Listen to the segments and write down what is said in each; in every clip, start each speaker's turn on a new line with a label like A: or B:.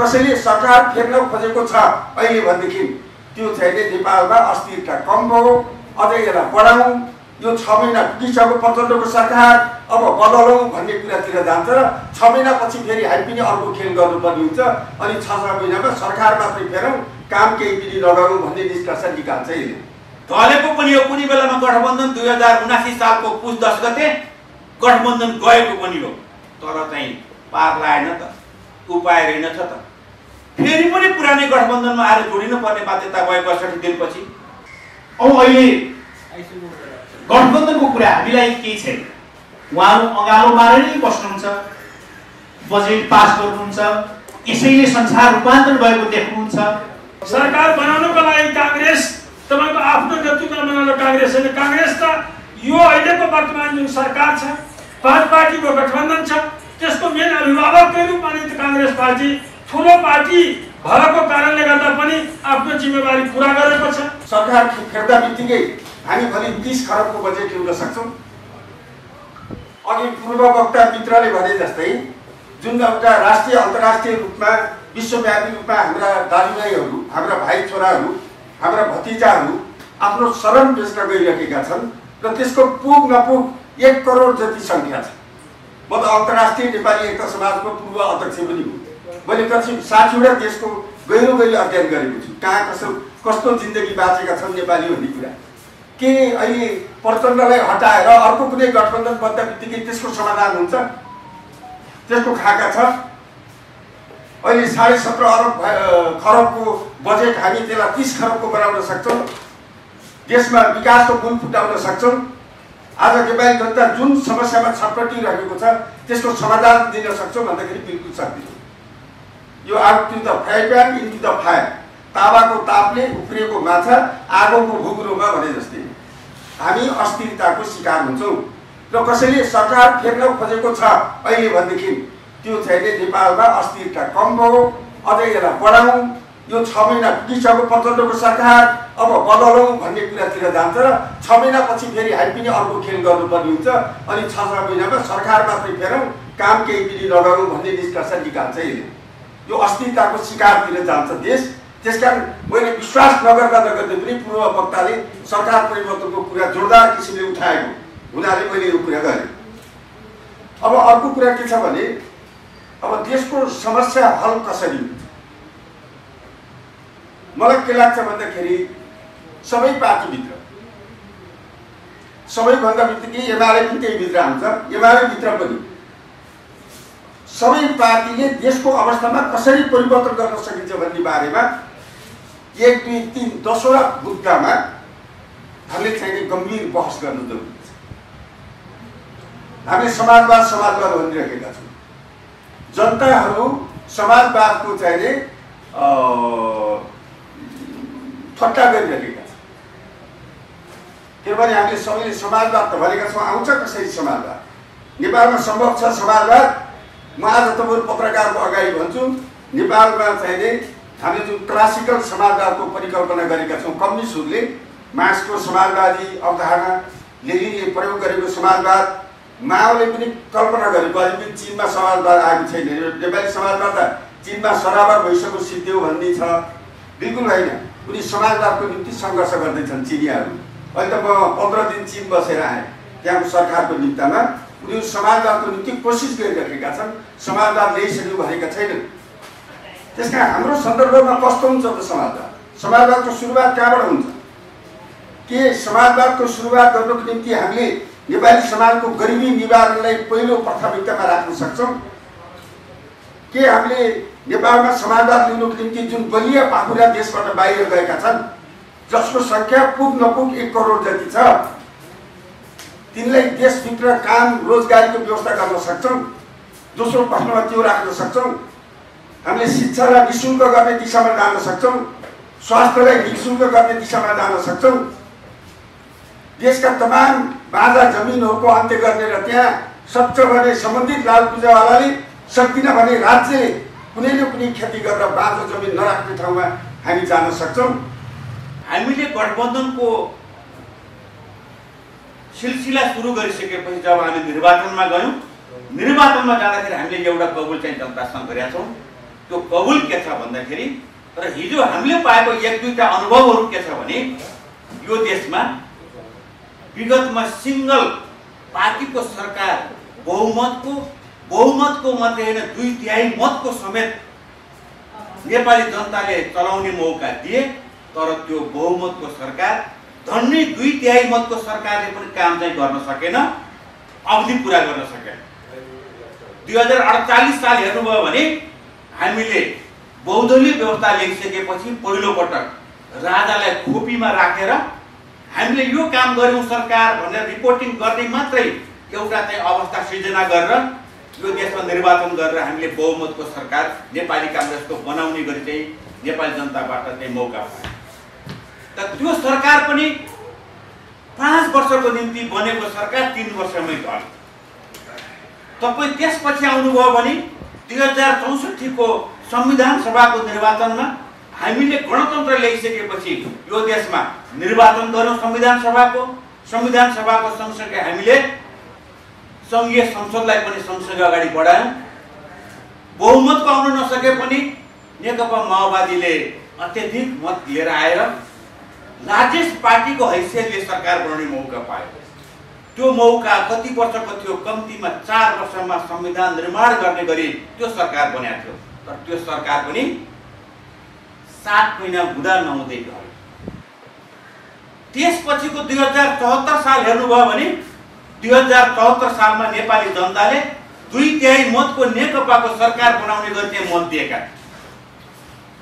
A: कसैले सरकार फेर्न खोजेको छ अहिले भनेदेखि त्यो चाहिँ नेपालमा अस्थिरता। कम भयो अझै यसलाई बढाउँ। यो छ महिना पुगिसक्यो प्रचण्डको सरकार। अब बदलौँ भन्ने कुरातिर जान्छ र छ महिनापछि फेरि हामी पनि अर्को खेल गर्नुपर्ने हुन्छ। अनि छ छ महिनामा सरकार मात्रै फेरौँ काम केही पनि नगरौँ भन्ने निष्कर्ष निकाल्छ यसले।
B: ढलेको पनि हो कुनै बेलामा गठबन्धन दुई हजार उनासी सालको पुस दस गते गठबन्धन गएको पनि हो। तर चाहिँ पार लागेन त। उपाय रहेनछ त। फेरि पनि पुरानै गठबन्धनमा आएर जोडिनु पर्ने बाध्यता भयो पैँसठी दिनपछि?
C: औ अहिले गठबन्धनको कुरा हामीलाई केही छैन। उहाँहरू अँगालो मारेर नै बस्नुहुन्छ बजेट पास गर्नुहुन्छ यसैले संसार रूपान्तरण भएको देख्नुहुन्छ।
D: सरकार बनाउनको लागि काङ्ग्रेस तपाईँको आफ्नो नेतृत्व बनाउन काङ्ग्रेस होइन। काङ्ग्रेस त यो अहिलेको वर्तमान जुन सरकार छ पाँच पार्टीको गठबन्धन छ त्यसको मेन अभिभावककै रूपमा नै काङ्ग्रेस पार्टी ठुलो पार्टी भएको कारणले गर्दा पनि आफ्नो जिम्मेवारी पुरा गरेको छ
A: सरकार फेर्दा बित्तिकै हामी भोलि तिस खरबको बजेट ल्याउन सक्छौँ। अघि पूर्व वक्ता मित्रले भने जस्तै जुन एउटा राष्ट्रिय अन्तर्राष्ट्रिय रूपमा विश्वव्यापी रूपमा हाम्रा दाजुभाइहरू हाम्रा भाइ छोराहरू हाम्रा भतिजाहरू आफ्नो शरण बेच्न गइरहेका छन् र त्यसको पुग नपुग एक करोड जति सङ्ख्या छ। म त अन्तर्राष्ट्रिय नेपाली एकता समाजको पूर्व अध्यक्ष पनि हुँ मैले कति साठीवटा देशको गहिरो गहिरो अध्ययन गरेको छु कहाँ कसो कस्तो जिन्दगी बाँचेका छन् नेपाली भन्ने कुरा के अहिले प्रचण्डलाई हटाएर अर्को कुनै गठबन्धन बन्द बित्तिकै त्यसको समाधान हुन्छ त्यसको खाका छ अहिले साढे सत्र अरब खरबको बजेट हामी त्यसलाई तिस खरबको बनाउन सक्छौँ देशमा विकासको गुण फुटाउन सक्छौँ आज नेपाली जनता जुन समस्यामा छटपटिरहेको छ त्यसको समाधान दिन सक्छौँ भन्दाखेरि बिल्कुल सक्दैनौँ यो out the fry pan in the fire. तावाको तापले उफ्रिएको माछा आगोको भुग्रोमा भने जस्तै। हामी अस्थिरताको शिकार हुन्छौँ। र कसैले सरकार फेर्न खोजेको छ अहिले भनेदेखि त्यो चाहिँ नेपालमा अस्थिरता कम भयो अझै यसलाई बढाउँ। यो छ महिना पुगिसक्यो प्रचण्डको सरकार। अब बदलौँ भन्ने कुरातिर जान्छ र छ महिनापछि फेरि हामी पनि अर्को खेल गर्नुपर्ने हुन्छ। अनि छ छ महिनामा सरकार मात्रै फेरौँ काम केही पनि नगरौँ भन्ने निष्कर्ष निकाल्छ यसले। यो अस्थिरताको शिकारतिर जान्छ देश। त्यसकारण मैले विश्वास नगर्दा नगर्दै पनि पूर्व वक्ताले सरकार परिवर्तनको कुरा जोरदार किसिमले उठाएको। हुनाले मैले यो कुरा गरेँ। अब अर्को कुरा के छ भने अब देशको समस्या हल कसरी? हुन्छ मलाई के लाग्छ भन्दाखेरि सबै पार्टीभित्र सबैभन्दा बित्तिकै एमाले पनि त्यही भित्र हुन्छ भित्र पनि। सबै पार्टीले देशको अवस्थामा कसरी परिवर्तन गर्न सकिन्छ भन्ने बारेमा एक दुई तिन दसवटा मुद्दामा हामीले चाहिँ गम्भीर बहस गर्नु जरुरी छ। हामीले समाजवाद समाजवाद भनिरहेका छौँ। जनताहरू समाजवादको चाहिँ ठट्टा गरिरहेका छन् किनभने हामीले सबैले समाजवाद त भनेका छौँ। आउँछ कसरी समाजवाद नेपालमा सम्भव छ समाजवाद म आज तपाईँहरू पत्रकारको अगाडि भन्छु नेपालमा चाहिने हामीले जुन क्लासिकल समाजवादको परिकल्पना गरेका छौँ कम्युनिस्टहरूले मार्क्सको समाजवादी अवधारणा लेनिनले प्रयोग गरेको समाजवाद माओले पनि कल्पना गरेको अहिले पनि चिनमा समाजवाद आएको छैन। नेपाली समाजवाद त चिनमा सराबर भइसक्यो सिद्धियो भन्ने छ। बिल्कुल होइन। उनी समाजवादको निम्ति सङ्घर्ष गर्दैछन् चिनियाहरू। अहिले त म पन्ध्र दिन चिन बसेर आएँ। त्यहाँको सरकारको निम्तामा उनीहरू समाजवादको निम्ति कोसिस गरिरहेका छन्। समाजवाद ल्याइसक्यो भनेका छैनन् त्यस कारण हाम्रो सन्दर्भमा कस्तो हुन्छ त समाजवाद? समाजवादको सुरुवात कहाँबाट हुन्छ? के समाजवादको सुरुवात गर्नको निम्ति हामीले नेपाली समाजको गरिबी निवारणलाई पहिलो प्राथमिकतामा राख्न सक्छौँ? के हामीले नेपालमा समाजवाद ल्याउनुको निम्ति जुन बलिया पाखुरा देशबाट बाहिर गएका छन्? जसको सङ्ख्या पुग नपुग एक करोड जति छ तिनलाई देशभित्र काम रोजगारीको व्यवस्था गर्न सक्छौँ दोस्रो प्रश्नमा त्यो राख्न सक्छौँ हामीले शिक्षालाई नि शुल्क गर्ने दिशामा जान सक्छौँ स्वास्थ्यलाई नि शुल्क गर्ने दिशामा जान सक्छौँ। देशका तमाम बाजा जमिनहरूको अन्त्य गर्ने र त्यहाँ सक्छ भने सम्बन्धित लाल पूजावालाले सक्दिन भने राज्यले कुनै न कुनै खेती गरेर बाँझो जमिन नराख्ने ठाउँमा हामी जान सक्छौँ।
B: हामीले गठबन्धनको सिलसिला सुरु गरिसकेपछि जब हामी निर्वाचनमा गयौँ निर्वाचनमा जाँदाखेरि हामीले एउटा कबुल चाहिँ जनतासँग गरेका छौँ। त्यो कबुल के छ भन्दाखेरि तर हिजो हामीले पाएको एक दुईवटा अनुभवहरू के छ भने यो देशमा विगतमा सिङ्गल पार्टीको सरकार बहुमतको बहुमतको मात्रै होइन दुई तिहाई मतको समेत नेपाली जनताले चलाउने मौका दिए। तर त्यो बहुमतको सरकार धन्नै दुई तिहाई मतको सरकारले पनि काम चाहिँ गर्न सकेन अवधि पुरा गर्न सकेन। दुई हजार अडचालिस साल हेर्नुभयो भने हामीले बहुदलीय व्यवस्था ल्याइसकेपछि पहिलोपटक राजालाई खोपीमा राखेर हामीले यो काम गऱ्यौँ सरकार भनेर रिपोर्टिङ गर्ने मात्रै एउटा चाहिँ अवस्था सृजना गरेर यो देशमा निर्वाचन गरेर हामीले बहुमतको सरकार नेपाली काङ्ग्रेसको बनाउने गरी चाहिँ नेपाली जनताबाट चाहिँ मौका पायो। त त्यो सरकार पनि पाँच वर्षको निम्ति बनेको सरकार तिन वर्षमै ढल्यो तपाईँ त्यसपछि आउनुभयो भने दुई हजार चौसठीको संविधान सभाको निर्वाचनमा हामीले गणतन्त्र ल्याइसकेपछि यो देशमा निर्वाचन गऱ्यौँ संविधान सभाको। संविधान सभाको सँगसँगै हामीले सङ्घीय संसदलाई पनि सँगसँगै अगाडि बढायौँ। बहुमतको आउन नसके पनि नेकपा माओवादीले अत्यधिक मत लिएर आएर लार्जेस्ट पार्टीको हैसियतले सरकार बनाउने मौका पायो त्यो मौका कति वर्षको थियो कम्तीमा चार वर्षमा संविधान निर्माण गर्ने गरी त्यो सरकार बनेको थियो। तर त्यो सरकार पनि सात महिना हुँदा नहुँदै गयो। त्यसपछिको दुई हजार चौहत्तर साल हेर्नुभयो भने दुई हजार चौहत्तर सालमा नेपाली जनताले दुई तिहाई मतको नेकपाको सरकार बनाउने गरी त्यहाँ मत दिएका।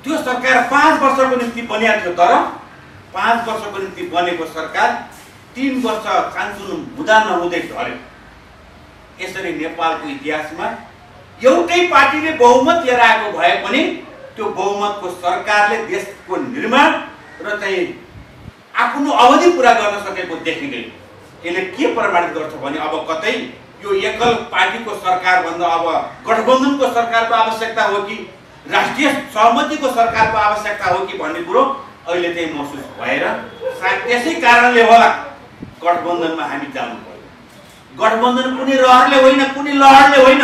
B: त्यो सरकार पाँच वर्षको निम्ति बनिएको थियो तर पाँच वर्षको निम्ति बनेको सरकार तिन वर्ष कान्छुन हुँदा नहुँदै ढल्यो यसरी नेपालको इतिहासमा एउटै पार्टीले बहुमत लिएर आएको भए पनि त्यो बहुमतको सरकारले देशको निर्माण र चाहिँ आफ्नो अवधि पुरा गर्न सकेको देखिँदैन। यसले के प्रमाणित गर्छ भने अब कतै यो एकल पार्टीको सरकारभन्दा अब गठबन्धनको सरकारको आवश्यकता हो कि राष्ट्रिय सहमतिको सरकारको आवश्यकता हो कि भन्ने कुरो अहिले चाहिँ महसुस भएर सायद त्यसै कारणले होला गठबन्धनमा हामी जानु पर्यो गठबन्धन कुनै रहरले होइन कुनै लहरले होइन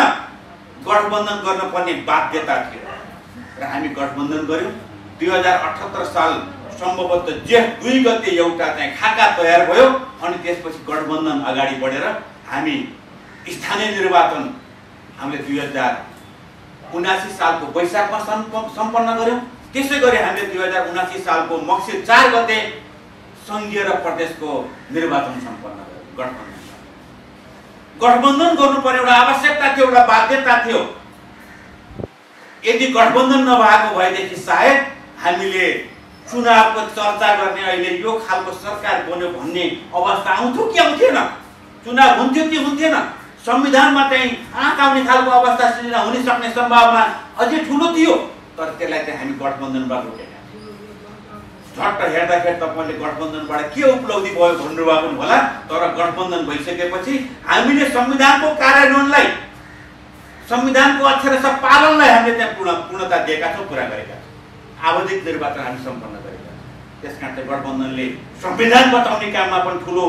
B: गठबन्धन गर्न पर्ने बाध्यता थियो। र हामी गठबन्धन गऱ्यौँ। दुई हजार अठहत्तर साल सम्भवतः जेठ दुई गते एउटा चाहिँ खाका तयार भयो अनि त्यसपछि गठबन्धन अगाडि बढेर हामी स्थानीय निर्वाचन हामीले दुई हजार उनासी सालको वैशाखमा सम्प- सम्पन्न गऱ्यौँ। त्यसै गरी हामीले दुई हजार उनासी सालको मक्सिर चार गते सङ्घीय र प्रदेशको निर्वाचन सम्पन्न गऱ्यौँ गठबन्धन गठबन्धन गर्नुपर्ने एउटा आवश्यकता थियो एउटा बाध्यता थियो। यदि गठबन्धन नभएको भएदेखि सायद हामीले चुनावको चर्चा गर्ने अहिले यो खालको सरकार बन्यो भन्ने अवस्था आउँथ्यो कि आउँथेन? चुनाव हुन्थ्यो कि हुन्थेन? संविधानमा चाहिँ आँट आउने खालको अवस्था सृजना हुन सक्ने सम्भावना अझै ठुलो थियो। तर त्यसलाई चाहिँ हामी गठबन्धनबाट रोकेका। झट्ट हेर्दाखेरि तपाईँले गठबन्धनबाट के उपलब्धि भयो भन्नुभएको पनि होला तर गठबन्धन भइसकेपछि हामीले संविधानको कार्यान्वयनलाई संविधानको अक्षरशः पालनलाई हामीले त्यहाँ पूर्ण पूर्णता दिएका छौँ पुरा गरेका छौँ। आवधिक निर्वाचन हामी सम्पन्न गरेका छौँ। त्यस कारण गठबन्धनले संविधान बचाउने काममा पनि ठुलो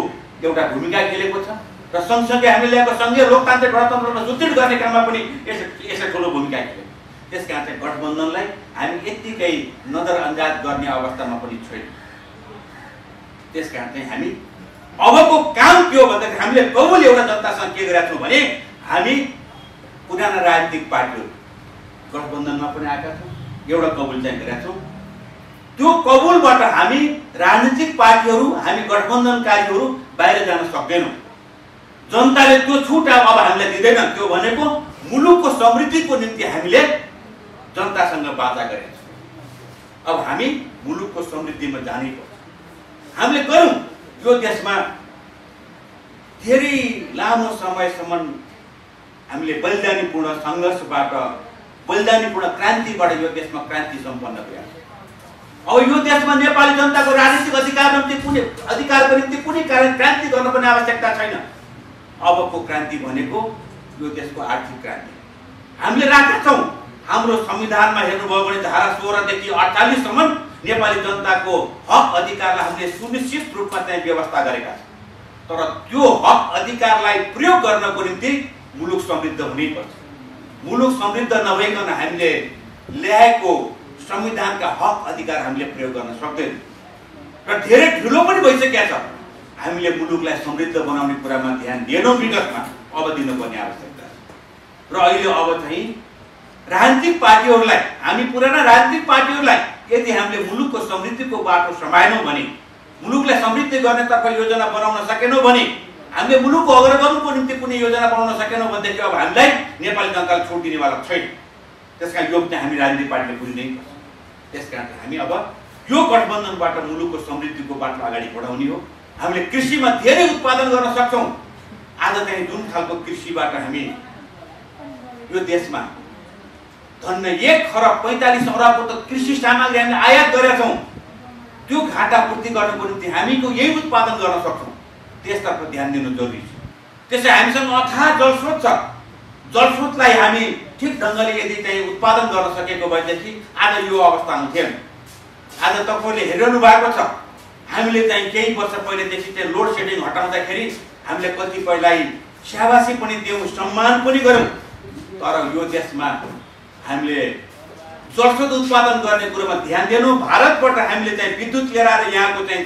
B: एउटा भूमिका खेलेको छ र सँगसँगै हामीले ल्याएको सङ्घीय लोकतान्त्रिक गणतन्त्रलाई सुदृढ गर्ने काममा पनि यस यसले ठुलो भूमिका खेलेको त्यस कारण चाहिँ गठबन्धनलाई हामी यत्तिकै नजरअन्दाज गर्ने अवस्थामा पनि छैन। त्यस कारण चाहिँ हामी अबको काम के हो भन्दाखेरि हामीले कबुल एउटा जनतासँग के गरेका छौँ भने हामी पुराना राजनीतिक पार्टीहरू गठबन्धनमा पनि आएका छौँ एउटा कबुल चाहिँ गरेका छौँ। त्यो कबुलबाट हामी राजनीतिक पार्टीहरू हामी गठबन्धनकारीहरू बाहिर जान सक्दैनौँ। जनताले त्यो छुट अब हामीलाई दिँदैन त्यो भनेको मुलुकको समृद्धिको निम्ति हामीले जनतासँग बाचा गरेका छौँ। अब हामी मुलुकको समृद्धिमा जानै पर्छ। हामीले गयौँ यो देशमा। धेरै लामो समयसम्म हामीले बलिदानीपूर्ण सङ्घर्षबाट बलिदानीपूर्ण क्रान्तिबाट यो देशमा क्रान्ति सम्पन्न भयो अब यो देशमा नेपाली जनताको राजनीतिक अधिकार निम्ति कुनै अधिकारको निम्ति कुनै कारण क्रान्ति गर्नुपर्ने आवश्यकता छैन। अबको क्रान्ति भनेको यो देशको आर्थिक क्रान्ति। हामीले राखेका छौँ। हाम्रो संविधानमा हेर्नुभयो भने धारा सोह्रदेखि अडचालिससम्म नेपाली जनताको हक अधिकारलाई हामीले सुनिश्चित रूपमा चाहिँ व्यवस्था गरेका छौँ। तर त्यो हक अधिकारलाई प्रयोग गर्नको निम्ति मुलुक समृद्ध हुनैपर्छ मुलुक समृद्ध नभइकन हामीले ल्याएको संविधानका हक अधिकार हामीले प्रयोग गर्न सक्दैन। र धेरै ठुलो पनि भइसकेका छ। हामीले मुलुकलाई समृद्ध बनाउने कुरामा ध्यान दिएनौँ विगतमा। अब दिनुपर्ने आवश्यकता छ। र अहिले अब चाहिँ राजनीतिक पार्टीहरूलाई हामी पुराना राजनीतिक पार्टीहरूलाई यदि हामीले मुलुकको समृद्धिको बाटो समाएनौँ भने मुलुकलाई समृद्ध गर्नेतर्फ योजना बनाउन सकेनौँ भने हामीले मुलुकको अग्रगमनको निम्ति कुनै योजना बनाउन सकेनौँ भनेदेखि अब हामीलाई नेपाली जनताले छोड दिनेवाला छैन। त्यस कारण यो हामी राजनीतिक पार्टीले बुझ्नै पर्छ। त्यस कारण हामी अब यो गठबन्धनबाट मुलुकको समृद्धिको बाटो अगाडि बढाउने हो। हामीले कृषिमा धेरै उत्पादन गर्न सक्छौँ। आज चाहिँ जुन खालको कृषिबाट हामी यो देशमा धन्न एक खरब पैँतालिस अरबको त कृषि सामग्री हामीले आयात गरेका छौँ। त्यो घाटा पूर्ति गर्नको निम्ति हामीको यही उत्पादन गर्न सक्छौँ। त्यसतर्फ ध्यान दिनु जरुरी छ। त्यसै हामीसँग अथाह जलस्रोत छ। जलस्रोतलाई हामी ठिक ढङ्गले यदि चाहिँ उत्पादन गर्न सकेको भएदेखि आज यो अवस्था हुन्थेन आज तपाईँले हेरिरहनु भएको छ हामीले चाहिँ केही वर्ष पहिलेदेखि चाहिँ लोड सेडिङ हटाउँदाखेरि हामीले कतिपयलाई स्याबासी पनि दियौँ सम्मान पनि गऱ्यौँ। तर यो देशमा हामीले जलस्रोत उत्पादन गर्ने कुरोमा ध्यान दिएनौँ। भारतबाट हामीले चाहिँ विद्युत लिएर आएर यहाँको चाहिँ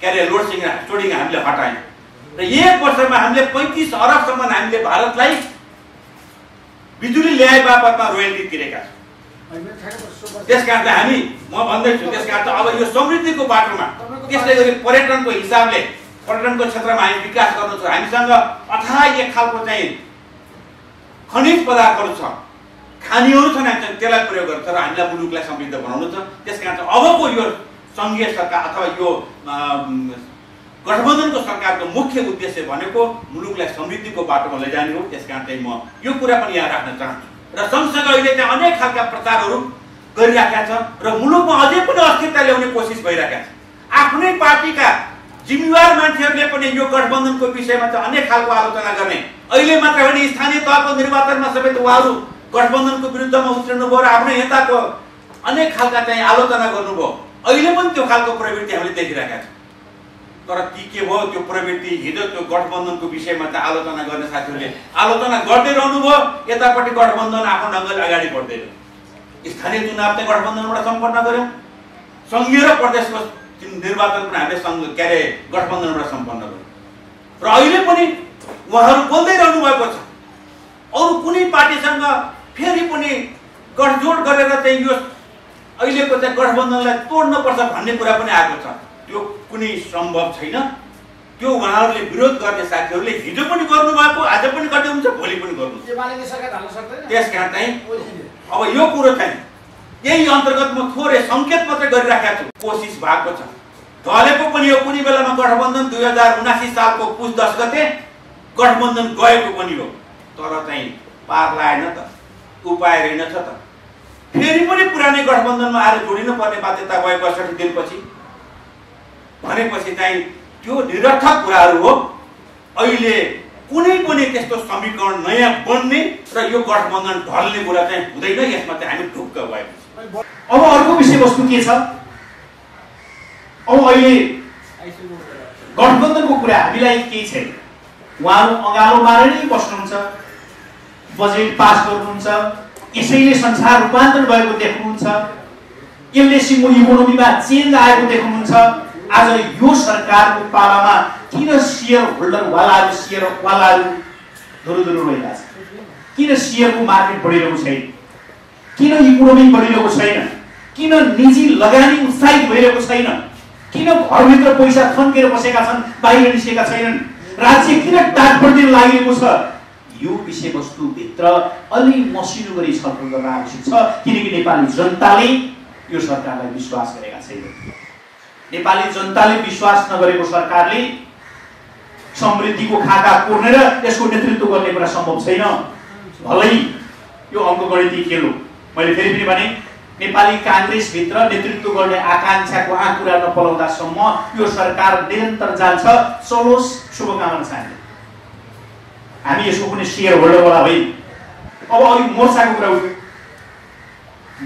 B: के अरे लोड सेडिङ सोडिङ हामीले हटायौँ। र एक वर्षमा हामीले पैँतिस अरबसम्म हामीले भारतलाई बिजुली ल्याए बापतमा रोयल्टी तिरेका छौँ। त्यस कारण चाहिँ हामी म भन्दैछु त्यस कारण चाहिँ अब यो समृद्धिको बाटोमा त्यसले गरी पर्यटनको हिसाबले पर्यटनको क्षेत्रमा हामी विकास गर्नु छ। हामीसँग अथाह एक खालको चाहिँ खनिज पदार्थहरू छ। खानीहरू छन् हामीसँग त्यसलाई प्रयोग गर्छ र हामीलाई मुलुकलाई समृद्ध बनाउनु छ त्यस कारण चाहिँ अबको यो सङ्घीय सरकार अथवा यो गठबन्धनको सरकारको मुख्य उद्देश्य भनेको मुलुकलाई समृद्धिको बाटोमा लैजाने हो। त्यस कारण चाहिँ म यो कुरा पनि यहाँ राख्न चाहन्छु। र सँगसँगै अहिले चाहिँ अनेक खालका प्रचारहरू गरिराखेका छ र मुलुकमा अझै पनि अस्थिरता ल्याउने कोसिस भइरहेका छ। आफ्नै पार्टीका जिम्मेवार मान्छेहरूले पनि यो गठबन्धनको विषयमा चाहिँ अनेक खालको आलोचना गर्ने। अहिले मात्र होइन स्थानीय तहको निर्वाचनमा समेत उहाँहरू गठबन्धनको विरुद्धमा उत्रिनु भयो र आफ्नै नेताको अनेक खालका चाहिँ आलोचना गर्नुभयो। अहिले पनि त्यो खालको प्रवृत्ति हामीले देखिरहेका छौँ। तर ती के भयो त्यो प्रवृत्ति हिजो त्यो गठबन्धनको विषयमा चाहिँ आलोचना गर्ने साथीहरूले आलोचना गर्दै रहनुभयो यतापट्टि गठबन्धन आफ्नो ढङ्गले अगाडि बढ्दैन। स्थानीय चुनाव चाहिँ गठबन्धनबाट सम्पन्न गर्यौँ। सङ्घीय र प्रदेशको चुन- निर्वाचन पनि हामीले सङ्घ के अरे गठबन्धनबाट सम्पन्न गर्यौँ। र अहिले पनि उहाँहरू बोल्दै रहनु भएको छ। अरू कुनै पार्टीसँग फेरि पनि गठजोड गरेर चाहिँ यो अहिलेको चाहिँ गठबन्धनलाई तोड्नुपर्छ भन्ने कुरा पनि आएको छ। त्यो कुनै सम्भव छैन। त्यो उहाँहरूले विरोध गर्ने साथीहरूले हिजो पनि गर्नुभएको आज पनि गर्दै हुन्छ भोलि पनि
E: सक्दैन।
B: त्यस कारण चाहिँ अब यो कुरो चाहिँ यही अन्तर्गत म थोरै सङ्केत मात्रै गरिराखेको छु। कोसिस भएको छ। ढलेको पनि हो कुनै बेलामा गठबन्धन दुई हजार उनासी सालको पुस दस गते गठबन्धन गएको पनि हो। तर चाहिँ पार लाएन त। उपाय रहेनछ त। फेरि पनि पुरानै गठबन्धनमा आएर जोडिनु पर्ने बाध्यता भयो बैसठी दिनपछि भनेपछि चाहिँ त्यो निरर्थक कुराहरू हो। अहिले कुनै पनि त्यस्तो समीकरण नयाँ बन्ने र यो गठबन्धन ढल्ने कुरा चाहिँ हुँदैन यसमा चाहिँ हामी ढुक्क भएको छ
C: अब अर्को विषयवस्तु के छ? अब अहिले गठबन्धनको कुरा हामीलाई केही छैन। उहाँहरू अँगालो मारेर बस्नुहुन्छ। बजेट पास गर्नुहुन्छ यसैले संसार रूपान्तरण भएको देख्नुहुन्छ। यसले सिङ्गो इकोनोमीमा चेन्ज आएको देख्नुहुन्छ। आज यो सरकारको पालामा किन सेयर होल्डरवालाहरू सेयरवालाहरू धुरुधुरु भइरहेछ किन सेयरको मार्केट बढिरहेको छैन? किन इकोनोमी बढिरहेको छैन? किन निजी लगानी उत्साहित भइरहेको छैन? किन घरभित्र पैसा थन्केर बसेका छन् बाहिर निस्केका छैनन्? राज्य किन टाटपट्टि लागिरहेको छ? यो विषयवस्तुभित्र अलि मसिनो गरी छलफल गर्न आवश्यक छ किनकि नेपाली जनताले यो सरकारलाई विश्वास गरेका छैन नेपाली जनताले विश्वास नगरेको सरकारले समृद्धिको खाका कोर्नेर यसको नेतृत्व गर्ने कुरा सम्भव छैन। भलै यो अङ्कगणितीय खेल। हो मैले फेरि पनि भने नेपाली काङ्ग्रेसभित्र नेतृत्व गर्ने आकाङ्क्षाको आँकुरा नपलाउँदासम्म यो सरकार निरन्तर जान्छ। चलोस् शुभकामना चाहन्छु हामी यसको कुनै सेयर होल्डरवाला होइन अब अघि मोर्चाको कुरा उठ्यो।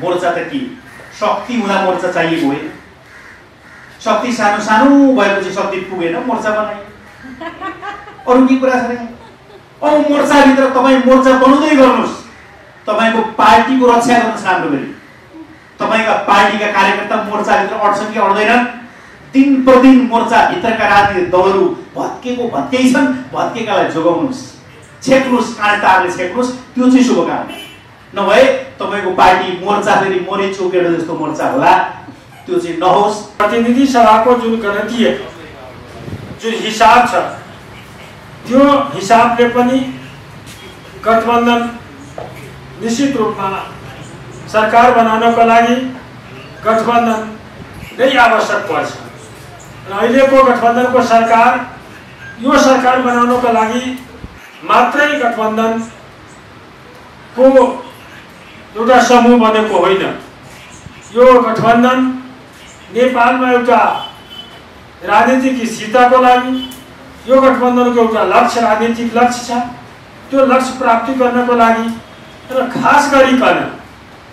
C: मोर्चा त के? शक्ति हुँदा मोर्चा चाहिएको होइन शक्ति सानो सानो भएपछि शक्ति पुगेन मोर्चा बनायो। अरू के कुरा छ? अब मोर्चाभित्र तपाईँ मोर्चा बनाउँदै गर्नुहोस्। तपाईँको पार्टीको रक्षा गर्नुहोस् राम्रो गरी तपाईँका पार्टीका कार्यकर्ता मोर्चाभित्र अड्छन् कि अड्दैनन्? दिन प्रतिदिन मोर्चाभित्रका राजनीतिक दलहरू भत्केको भत्कै छन् भत्केकालाई जोगाउनुहोस्। छेक्नुहोस् काँटाहरूले छेक्नुहोस् त्यो चाहिँ शुभकामना नभए तपाईँको पार्टी मोर्चा फेरि मोरे चोकेर जस्तो मोर्चा होला। त्यो चाहिँ नहोस्।
D: प्रतिनिधि सभाको जुन गणितीय जुन हिसाब छ त्यो हिसाबले पनि गठबन्धन निश्चित रूपमा सरकार बनाउनको लागि गठबन्धन नै आवश्यक पर्छ। र अहिलेको गठबन्धनको सरकार यो सरकार बनाउनको लागि मात्रै गठबन्धनको एउटा समूह बनेको होइन। यो गठबन्धन नेपालमा एउटा राजनीतिक स्थिरताको लागि यो गठबन्धनको एउटा लक्ष्य राजनीतिक लक्ष्य छ। त्यो लक्ष्य प्राप्ति गर्नको लागि र खास गरिकन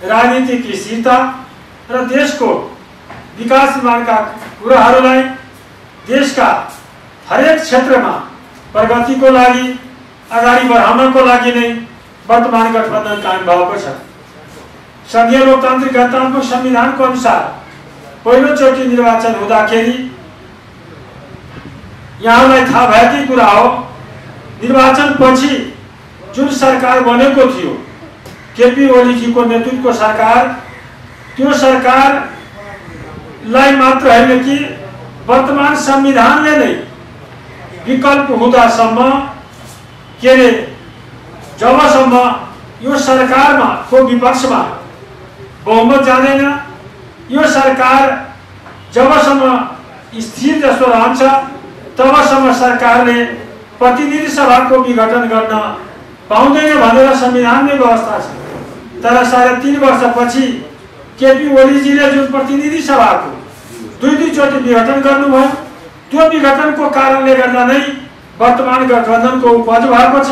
D: राजनीतिक स्थिरता र देशको विकास निर्माणका कुराहरूलाई देशका हरेक क्षेत्रमा प्रगतिको लागि अगाडि बढाउनको लागि नै वर्तमान गठबन्धन कायम भएको छ। सङ्घीय लोकतान्त्रिक गणतान्त्रिक संविधानको अनुसार पहिलोचोटि निर्वाचन हुँदाखेरि यहाँलाई थाहा भएकै कुरा हो निर्वाचन पछि जुन सरकार बनेको थियो केपी ओलीजीको नेतृत्वको सरकार त्यो सरकारलाई मात्र होइन कि वर्तमान संविधानले नै विकल्प हुँदासम्म के अरे जबसम्म यो सरकारमा को विपक्षमा बहुमत जाँदैन। यो सरकार जबसम्म स्थिर जस्तो रहन्छ। तबसम्म सरकारले प्रतिनिधि सभाको विघटन गर्न पाउँदैन भनेर संविधानमै व्यवस्था छ। तर साढे तिन वर्षपछि केपी ओलीजीले जुन प्रतिनिधि सभाको दुई दुईचोटि विघटन गर्नुभयो त्यो विघटनको कारणले गर्दा नै वर्तमान गठबन्धनको उपज भएको छ।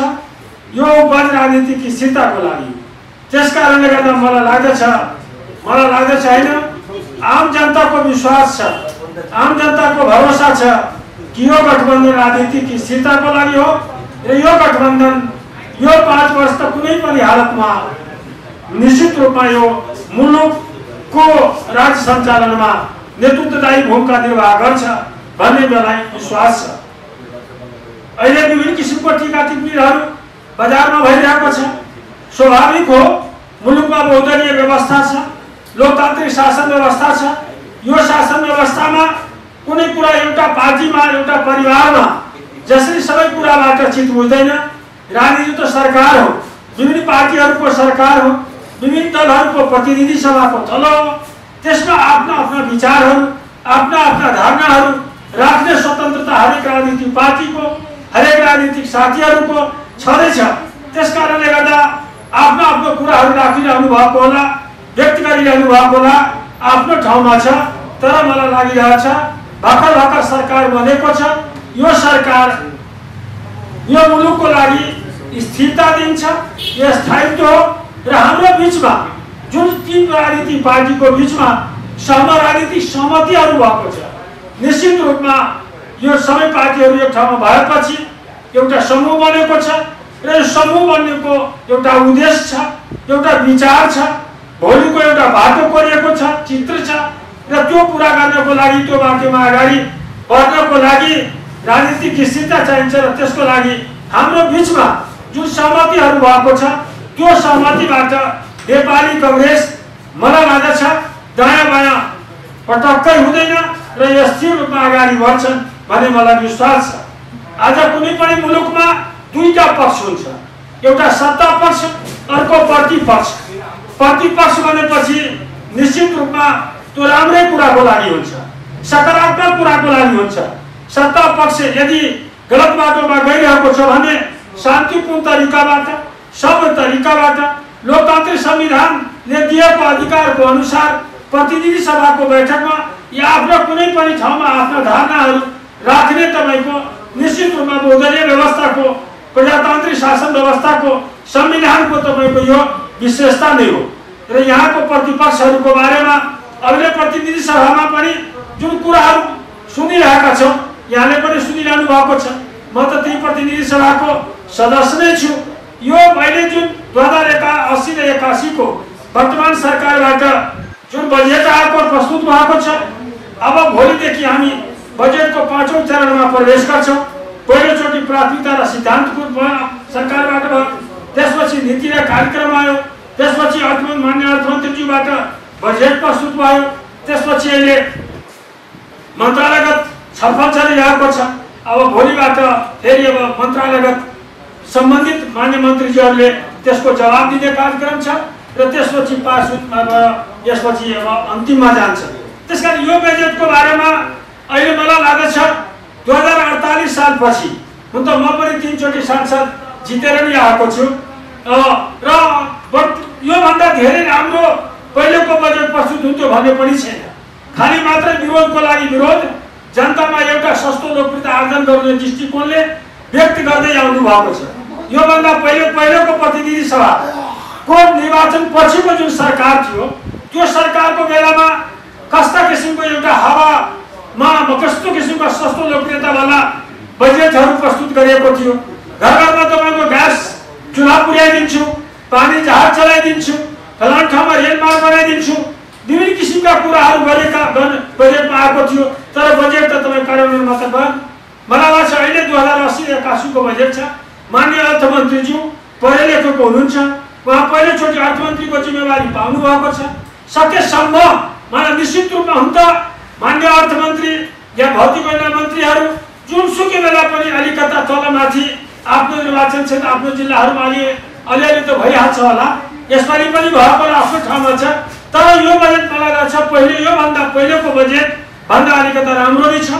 D: यो उपज राजनीतिक स्थिरताको लागि। त्यस कारणले गर्दा मलाई लाग्दछ मलाई लाग्दछ होइन आम जनताको विश्वास छ आम जनताको भरोसा छ कि यो गठबन्धन राजनीतिक स्थिरताको लागि हो र यो गठबन्धन यो पाँच वर्ष त कुनै पनि हालतमा निश्चित रूपमा यो मुलुकको राज्य सञ्चालनमा नेतृत्वदायी भूमिका निर्वाह गर्छ भन्ने मलाई विश्वास छ। अहिले विभिन्न किसिमको टिका टिप्पणीहरू बजारमा भइरहेको छ। स्वाभाविक हो मुलुकमा बहुदलीय व्यवस्था छ लोकतान्त्रिक शासन व्यवस्था छ। यो शासन व्यवस्थामा कुनै कुरा एउटा पार्टीमा एउटा परिवारमा जसरी सबै कुराबाट चित बुझ्दैन राजनीति त सरकार हो विभिन्न पार्टीहरूको सरकार हो विभिन्न दलहरूको प्रतिनिधि सभाको तल हो। त्यसमा आफ्ना आफ्ना विचारहरू आफ्ना आफ्ना धारणाहरू राख्ने स्वतन्त्रता हरेक राजनीतिक पार्टीको हरेक राजनीतिक साथीहरूको छँदैछ। त्यस कारणले गर्दा आफ्नो आफ्नो कुराहरू राखिरहनु भएको होला व्यक्त गरिरहनु भएको होला आफ्नो ठाउँमा छ तर मलाई लागिरहेछ भर्खर भर्खर सरकार बनेको छ यो सरकार यो मुलुकको लागि स्थिरता दिन्छ यो स्थायित्व हो र हाम्रो बिचमा जुन तिन राजनीतिक पार्टीको बिचमा सम राजनीतिक सहमतिहरू भएको छ निश्चित रूपमा यो सबै पार्टीहरू एक ठाउँमा भएपछि एउटा समूह बनेको छ। र यो समूह बन्नेको एउटा उद्देश्य छ एउटा विचार छ भोलिको एउटा बाटो कोरिएको छ चित्र छ। र त्यो पुरा गर्नको लागि त्यो बाटोमा अगाडि बढ्नको लागि राजनीतिक स्थिरता चाहिन्छ र त्यसको लागि हाम्रो बिचमा जुन सहमतिहरू भएको छ त्यो सहमतिबाट नेपाली कङ्ग्रेस मलाई लाग्दछ दायाँ बायाँ पटक्कै हुँदैन र स्थिर रूपमा अगाडि बढ्छन्। भन्ने मलाई विश्वास छ। आज कुनै पनि मुलुकमा दुईटा पक्ष हुन्छ। एउटा सत्ता पक्ष अर्को प्रतिपक्ष प्रतिपक्ष भनेपछि निश्चित रूपमा त्यो राम्रै कुराको लागि हुन्छ। सकारात्मक कुराको लागि हुन्छ। सत्ता पक्ष यदि गलत बाटोमा गइरहेको छ भने शान्तिपूर्ण तरिकाबाट सब तरिकाबाट लोकतान्त्रिक संविधानले दिएको अधिकारको अनुसार प्रतिनिधि सभाको बैठकमा या आफ्नो कुनै पनि ठाउँमा आफ्ना धारणाहरू राख्ने तपाईँको निश्चित रूपमा बहुदलीय व्यवस्थाको प्रजातान्त्रिक शासन व्यवस्थाको संविधानको तपाईँको यो विशेषता नै हो। र यहाँको प्रतिपक्षहरूको बारेमा अहिले प्रतिनिधि सभामा पनि जुन कुराहरू सुनिरहेका छौँ यहाँले पनि सुनिरहनु भएको छ। म त त्यही प्रतिनिधि सभाको सदस्य नै छु। यो अहिले जुन दुई हजार एका र एकासीको वर्तमान सरकारबाट जुन बजेट आएको प्रस्तुत भएको छ अब भोलिदेखि हामी बजेटको पाँचौँ चरणमा प्रवेश गर्छौँ। पहिलोचोटि प्राथमिकता र सिद्धान्तको सरकारबाट भयो। त्यसपछि नीति र कार्यक्रम आयो। त्यसपछि अर्थ मान्य अर्थमन्त्रीज्यूबाट बजेट प्रस्तुत भयो। त्यसपछि अहिले मन्त्रालयगत छलफल चलिरहेको छ। अब भोलिबाट फेरि अब मन्त्रालयगत सम्बन्धित मान्य मन्त्रीज्यूहरूले त्यसको जवाब दिने कार्यक्रम छ र त्यसपछि पास यसपछि अब अन्तिममा जान्छ। त्यस कारण यो बजेटको बारेमा अहिले मलाई लाग्दछ दुई हजार अडतालिस सालपछि हुन त म पनि तिनचोटि सांसद जितेर नै आएको छु र योभन्दा धेरै राम्रो पहिलेको बजेट प्रस्तुत हुन्थ्यो भन्ने पनि छैन खालि मात्र विरोधको लागि विरोध जनतामा एउटा सस्तो लोकप्रियता आर्जन गर्ने दृष्टिकोणले व्यक्त गर्दै आउनु भएको छ योभन्दा पहिले पहिलेको प्रतिनिधि सभाको निर्वाचन पछिको जुन सरकार थियो त्यो सरकारको बेलामा कस्ता किसिमको एउटा हावामा कस्तो किसिमको सस्तो लोकप्रियतावाला बजेटहरू प्रस्तुत गरिएको थियो घर घरमा तपाईँको ग्यास चुल्हा पुर्याइदिन्छु पानी जहाज चलाइदिन्छु फलान ठाउँमा रेलमार्ग बनाइदिन्छु विभिन्न किसिमका कुराहरू गरेका बजेटमा आएको थियो तर बजेट त तपाईँ कार्यान्वयन मात्र भयो मलाई लाग्छ अहिले दुई हजार अस्सी एकासीको बजेट छ मान्य अर्थमन्त्रीज्यू पढे लेखेको हुनुहुन्छ उहाँ पहिलोचोटि अर्थमन्त्रीको जिम्मेवारी पाउनु भएको छ सकेसम्म मलाई निश्चित रूपमा हुन त मान्य अर्थमन्त्री या भौतिक गोयना मन्त्रीहरू जुनसुकै बेला पनि अलिकता तलमाथि आफ्नो निर्वाचन क्षेत्र आफ्नो जिल्लाहरूमा अलि अलिअलि त भइहाल्छ होला। यसपालि पनि भएको आफ्नो ठाउँमा छ। तर यो बजेट मलाई लाग्छ पहिले योभन्दा पहिलेको बजेट भन्दा अलिकता राम्रो नै छ।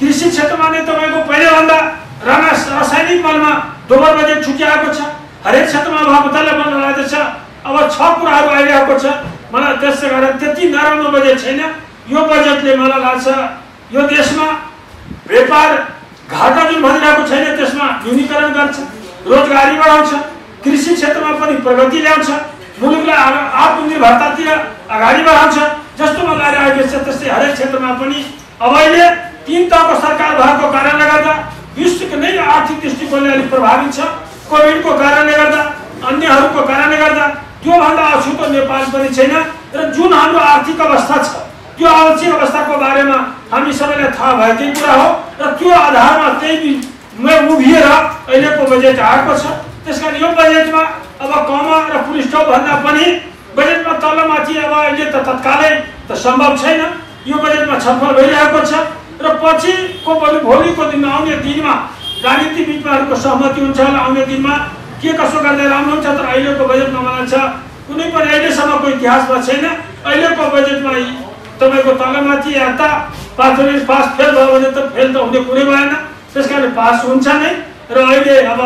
D: कृषि क्षेत्रमा नै तपाईँको पहिलेभन्दा राना रासायनिक मलमा दोबर बजेट छुट्याएको छ। हरेक क्षेत्रमा भएको त्यसले मलाई लाग्दछ अब छ कुराहरू आइरहेको छ। मलाई त्यसै कारण त्यति नराम्रो बजेट छैन। यो बजेटले मलाई लाग्छ यो देशमा व्यापार घाटा जुन भनिरहेको छैन त्यसमा न्यूनीकरण गर्छ रोजगारी बढाउँछ कृषि क्षेत्रमा पनि प्रगति ल्याउँछ मुलुकलाई आत्मनिर्भरतातिर अगाडि बढाउँछ जस्तो मलाई लागिरहेको छ त्यस्तै हरेक क्षेत्रमा पनि अब अहिले तिन तहको सरकार भएको कारणले गर्दा विश्वको नै आर्थिक दृष्टिकोणले अलिक प्रभावित छ कोभिडको कारणले गर्दा अन्यहरूको कारणले गर्दा त्योभन्दा अछुतो नेपाल पनि छैन र जुन हाम्रो आर्थिक अवस्था छ त्यो आर्थिक अवस्थाको बारेमा हामी सबैलाई थाहा भएकै कुरा हो र त्यो आधारमा त्यही उभिएर अहिलेको बजेट आएको छ त्यस कारण यो बजेटमा अब कमा र पुलिस भन्दा पनि बजेटमा तलमाथि अब अहिले त तत्कालै त सम्भव छैन यो बजेटमा छलफल भइरहेको छ र पछिको भोलिको दिनमा आउने दिनमा राजनीति बिचमाहरूको सहमति हुन्छ होला आउने दिनमा के कसो गर्दा राम्रो हुन्छ तर अहिलेको बजेटमा मलाई छ कुनै पनि अहिलेसम्मको इतिहासमा छैन अहिलेको बजेटमा तपाईँको तलमाथि हेर्दा पास पास फेल भयो भने त फेल त हुने कुरै भएन। त्यस कारण पास हुन्छ नै। र अहिले अब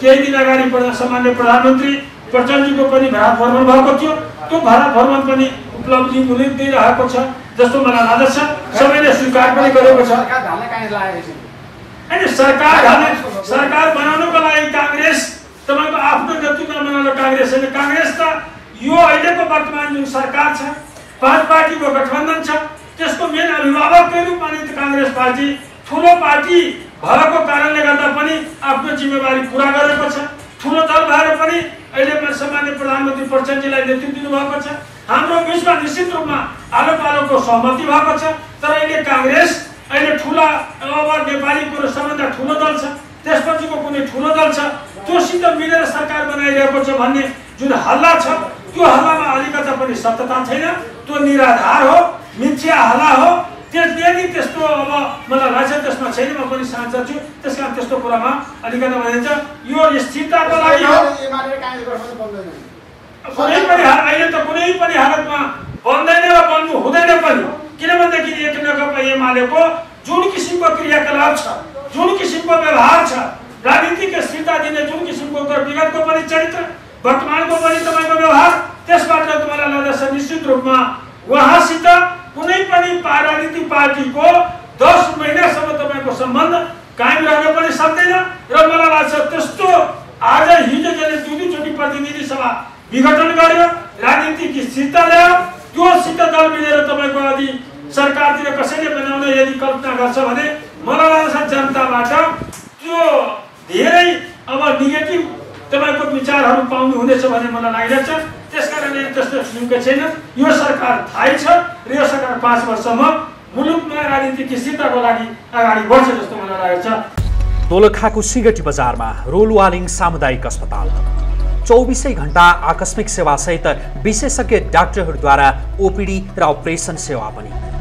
D: केही दिन अगाडि सामान्य प्रधानमन्त्री प्रचण्डजीको पनि भारत भ्रमण भएको थियो। त्यो भारत भ्रमण पनि उपलब्धि हुने दिइरहेको छ जस्तो मलाई लाग्दछ। सबैले स्वीकार पनि गरेको छ। होइन सरकार सरकार बनाउनको लागि काङ्ग्रेस तपाईँको आफ्नो नेतृत्व बनाउन काङ्ग्रेस होइन काङ्ग्रेस त यो अहिलेको वर्तमान जुन सरकार छ पाँच पार्टीको गठबन्धन छ त्यसको मेन अभिभावककै रूपमा काङ्ग्रेस पार्टी? ठुलो पार्टी भएको कारणले गर्दा पनि आफ्नो जिम्मेवारी पुरा गरेको छ। ठुलो दल भएर पनि अहिले सामान्य प्रधानमन्त्री प्रचण्डजीलाई नेतृत्व दिनुभएको छ। हाम्रो बिचमा निश्चित रूपमा आलो पालोको सहमति भएको छ। तर अहिले काङ्ग्रेस अहिले ठुला अब नेपालीको सबैभन्दा ठुलो दल छ। त्यसपछिको कुनै ठुलो दल छ त्योसित मिलेर सरकार बनाइरहेको छ भन्ने जुन हल्ला छ त्यो हल्लामा अलिकता पनि सत्यता छैन त्यो निराधार हो मिथ्या हल्ला हो त्यस यदि त्यस्तो अब मलाई लाग्छ त्यसमा छैन म पनि सांसद छु। त्यस कारण त्यस्तो कुरामा अलिकति भनिन्छ यो स्थिरताको लागि हो। कुनै पनि अहिले त कुनै पनि हालतमा बन्दैन र बन्नु हुँदैन पनि। किनभनेदेखि एक नेकपा एमालेको जुन किसिमको क्रियाकलाप छ जुन किसिमको व्यवहार छ राजनीतिक स्थिरता दिने जुन किसिमको विगतको पनि चरित्र। वर्तमानको पनि तपाईँको व्यवहार त्यसबाट तपाईँलाई लाग्दछ निश्चित रूपमा उहाँसित कुनै पनि राजनीतिक पार्टीको दस महिनासम्म तपाईँको सम्बन्ध कायम रहन पनि सक्दैन र मलाई लाग्छ त्यस्तो आज हिजो जसले दुई दुईचोटि प्रतिनिधि सभा विघटन गर्यो राजनीतिक स्थिरता ल्यायो त्योसित दल मिलेर तपाईँको यदि सरकारतिर कसैले बनाउने यदि कल्पना गर्छ भने मलाई लाग्छ जनताबाट त्यो धेरै अब नेगेटिभ तपाईँको विचारहरू पाउनु हुनेछ भन्ने मलाई लागिरहेको छ। त्यस कारणले त्यस्तो किसिमको छैन। यो सरकार थाहै छ र यो सरकार पाँच वर्षमा मुलुकमा राजनीतिक स्थिरताको लागि अगाडि बढ्छ जस्तो मलाई लागेको छ।
E: दोलखाको सिगटी बजारमा रोलवालिङ सामुदायिक अस्पताल। चौबिसै घन्टा आकस्मिक सेवासहित विशेषज्ञ डाक्टरहरूद्वारा ओपिडी र अपरेसन सेवा पनि।